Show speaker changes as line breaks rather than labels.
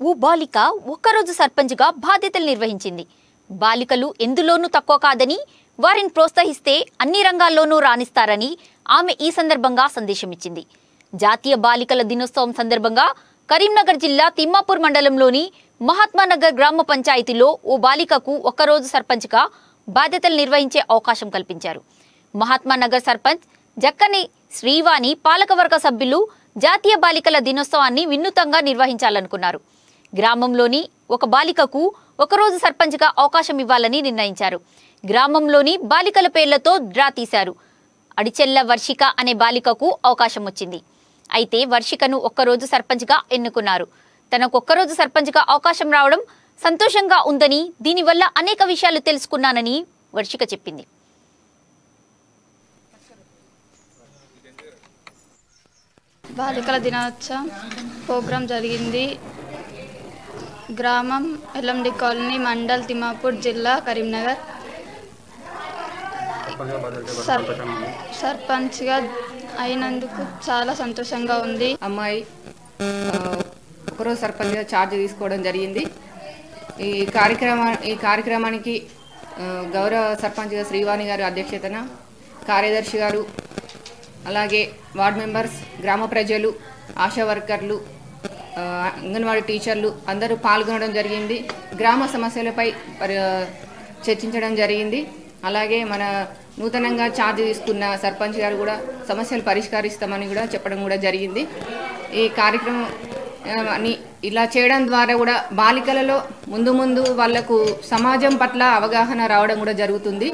ఓ బాలిక ఒక్కరోజు సర్పంచ్గా బాధ్యతలు నిర్వహించింది. బాలికలు ఎందులోనూ తక్కువ కాదని వారిని ప్రోత్సహిస్తే అన్ని రంగాల్లోనూ రాణిస్తారని ఆమె ఈ సందర్భంగా సందేశం ఇచ్చింది జాతీయ బాలికల దినోత్సవం సందర్భంగా కరీంనగర్ జిల్లా తిమ్మాపూర్ మండలంలోని మహాత్మానగర్ గ్రామ పంచాయతీలో ఓ బాలికకు ఒక్కరోజు సర్పంచ్గా బాధ్యతలు నిర్వహించే అవకాశం కల్పించారు. మహాత్మానగర్ సర్పంచ్ జక్కని శ్రీవాణి పాలకవర్గ సభ్యులు జాతీయ బాలికల దినోత్సవాన్ని వినూతంగా నిర్వహించాలనుకున్నారు. గ్రామంలోని ఒక బాలికకు ఒకరోజు సర్పంచ్గా అవకాశం ఇవ్వాలని నిర్ణయించారు. గ్రామంలోని బాలికల పేర్లతో డ్రా తీశారు. అడిచెల్ల వర్షిక అనే బాలికకు అవకాశం వచ్చింది. అయితే వర్షికను ఒక్కరోజు సర్పంచ్గా ఎన్నుకున్నారు. తనకు ఒక్కరోజు సర్పంచ్గా అవకాశం రావడం సంతోషంగా ఉందని దీనివల్ల అనేక విషయాలు తెలుసుకున్నానని వర్షిక చెప్పింది.
బాలికల దినోత్సవం ప్రోగ్రాం జరిగింది. గ్రామం ఎల్ఎండి కాలనీ మండల్ తిమాపూర్ జిల్లా కరీంనగర్. సర్ సర్పంచ్గా అయినందుకు చాలా సంతోషంగా ఉంది.
అమ్మాయి ఒకరోజు సర్పంచ్గా ఛార్జ్ తీసుకోవడం జరిగింది. ఈ కార్యక్రమా ఈ కార్యక్రమానికి గౌరవ సర్పంచ్గా శ్రీవాణి గారి అధ్యక్షతన కార్యదర్శి గారు అలాగే వార్డ్ మెంబర్స్ గ్రామ ప్రజలు ఆశా వర్కర్లు అంగన్వాడీ టీచర్లు అందరూ పాల్గొనడం జరిగింది. గ్రామ సమస్యలపై చర్చించడం జరిగింది. అలాగే మన నూతనంగా ఛార్జ్ తీసుకున్న సర్పంచ్ గారు కూడా సమస్యలు పరిష్కరిస్తామని కూడా చెప్పడం కూడా జరిగింది. ఈ కార్యక్రమం అని ఇలా చేయడం ద్వారా కూడా బాలికలలో ముందు ముందు వాళ్ళకు సమాజం పట్ల అవగాహన రావడం కూడా జరుగుతుంది.